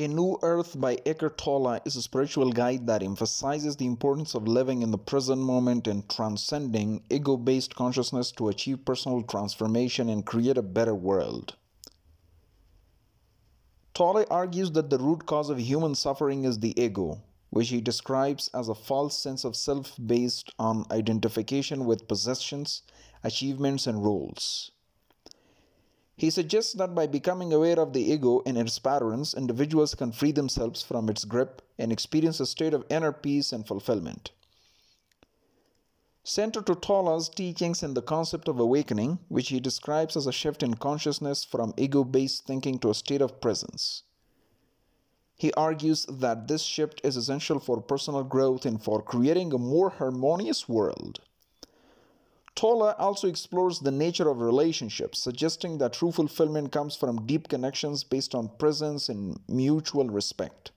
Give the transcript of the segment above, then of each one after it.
A New Earth by Eckhart Tolle is a spiritual guide that emphasizes the importance of living in the present moment and transcending ego based consciousness to achieve personal transformation and create a better world. Tolle argues that the root cause of human suffering is the ego, which he describes as a false sense of self based on identification with possessions, achievements, and roles. He suggests that by becoming aware of the ego and its patterns, individuals can free themselves from its grip and experience a state of inner peace and fulfillment. Central to Tolle's teachings in the concept of awakening, which he describes as a shift in consciousness from ego based thinking to a state of presence. He argues that this shift is essential for personal growth and for creating a more harmonious world. Tolle also explores the nature of relationships, suggesting that true fulfillment comes from deep connections based on presence and mutual respect,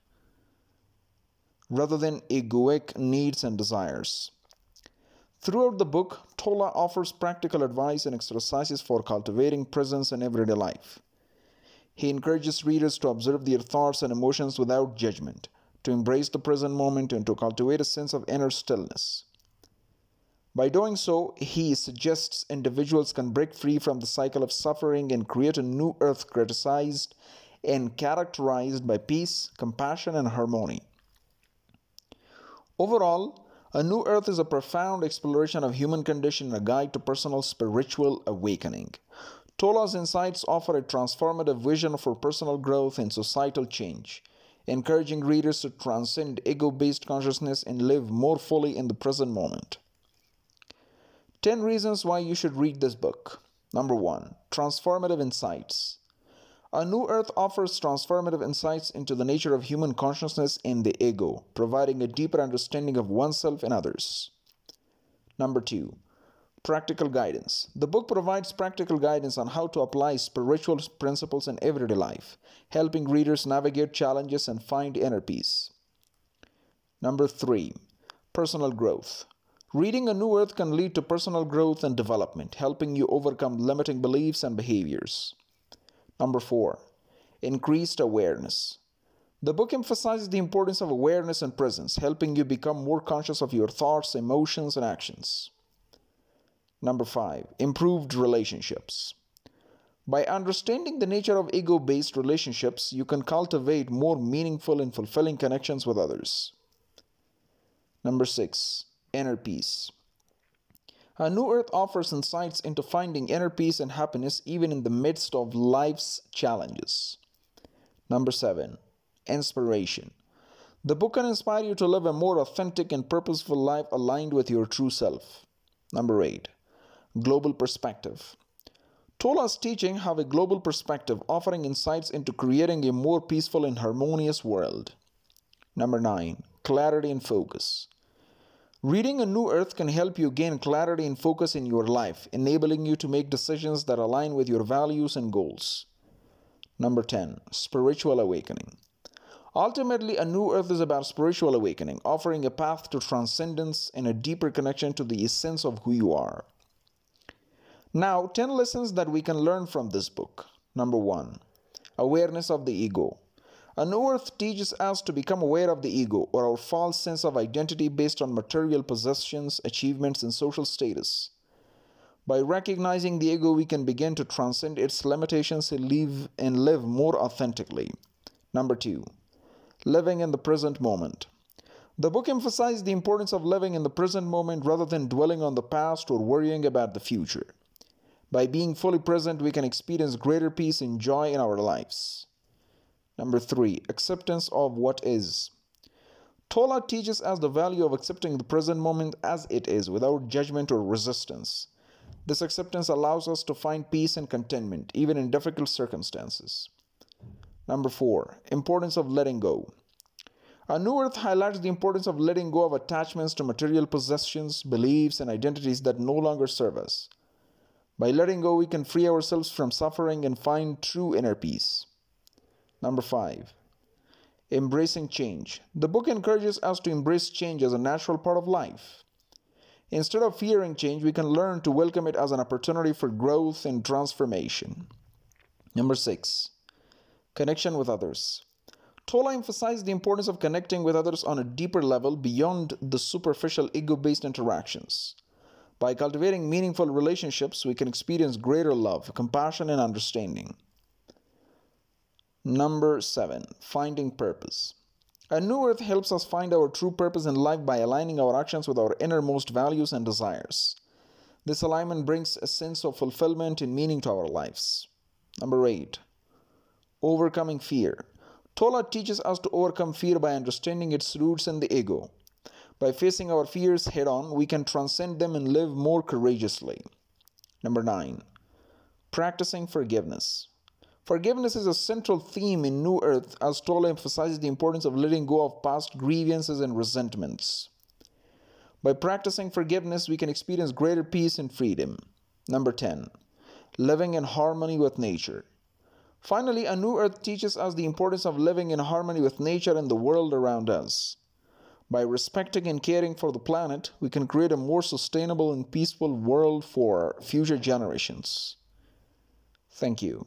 rather than egoic needs and desires. Throughout the book, Tolle offers practical advice and exercises for cultivating presence in everyday life. He encourages readers to observe their thoughts and emotions without judgment, to embrace the present moment, and to cultivate a sense of inner stillness. By doing so, he suggests individuals can break free from the cycle of suffering and create a new earth criticized and characterized by peace, compassion, and harmony. Overall, A New Earth is a profound exploration of human condition and a guide to personal spiritual awakening. Tolle's insights offer a transformative vision for personal growth and societal change, encouraging readers to transcend ego based consciousness and live more fully in the present moment. 10 reasons why you should read this book. Number 1 Transformative Insights. A New Earth offers transformative insights into the nature of human consciousness and the ego, providing a deeper understanding of oneself and others. Number 2 Practical Guidance. The book provides practical guidance on how to apply spiritual principles in everyday life, helping readers navigate challenges and find inner peace. Number 3 Personal Growth. Reading A New Earth can lead to personal growth and development, helping you overcome limiting beliefs and behaviors. Number four, increased awareness. The book emphasizes the importance of awareness and presence, helping you become more conscious of your thoughts, emotions, and actions. Number five, improved relationships. By understanding the nature of ego based relationships, you can cultivate more meaningful and fulfilling connections with others. Number six, inner peace. A New Earth offers insights into finding inner peace and happiness even in the midst of life's challenges. Number seven, inspiration. The book can inspire you to live a more authentic and purposeful life aligned with your true self. Number eight, global perspective. Tolle's teaching have a global perspective, offering insights into creating a more peaceful and harmonious world. Number nine, clarity and focus. Reading A New Earth can help you gain clarity and focus in your life, enabling you to make decisions that align with your values and goals. Number 10. Spiritual Awakening. Ultimately, A New Earth is about spiritual awakening, offering a path to transcendence and a deeper connection to the essence of who you are. Now, 10 lessons that we can learn from this book. Number 1. Awareness of the ego. A New Earth teaches us to become aware of the ego or our false sense of identity based on material possessions, achievements, and social status. By recognizing the ego, we can begin to transcend its limitations and live, and live more authentically. Number two, living in the present moment. The book emphasizes the importance of living in the present moment rather than dwelling on the past or worrying about the future. By being fully present, we can experience greater peace and joy in our lives. Number three, acceptance of what is. Tolle teaches us the value of accepting the present moment as it is without judgment or resistance. This acceptance allows us to find peace and contentment even in difficult circumstances. Number four, importance of letting go. A New Earth highlights the importance of letting go of attachments to material possessions, beliefs, and identities that no longer serve us. By letting go, we can free ourselves from suffering and find true inner peace. Number five, embracing change. The book encourages us to embrace change as a natural part of life. Instead of fearing change, we can learn to welcome it as an opportunity for growth and transformation. Number six, connection with others. Tolle emphasized the importance of connecting with others on a deeper level beyond the superficial ego based interactions. By cultivating meaningful relationships, we can experience greater love, compassion, and understanding. Number seven, finding purpose. A new earth helps us find our true purpose in life by aligning our actions with our innermost values and desires. This alignment brings a sense of fulfillment and meaning to our lives. Number eight, overcoming fear. Tolle teaches us to overcome fear by understanding its roots in the ego. By facing our fears head on, we can transcend them and live more courageously. Number nine, practicing forgiveness. Forgiveness is a central theme in New Earth as Tolle emphasizes the importance of letting go of past grievances and resentments. By practicing forgiveness, we can experience greater peace and freedom. Number 10. Living in harmony with nature. Finally, A New Earth teaches us the importance of living in harmony with nature and the world around us. By respecting and caring for the planet, we can create a more sustainable and peaceful world for future generations. Thank you.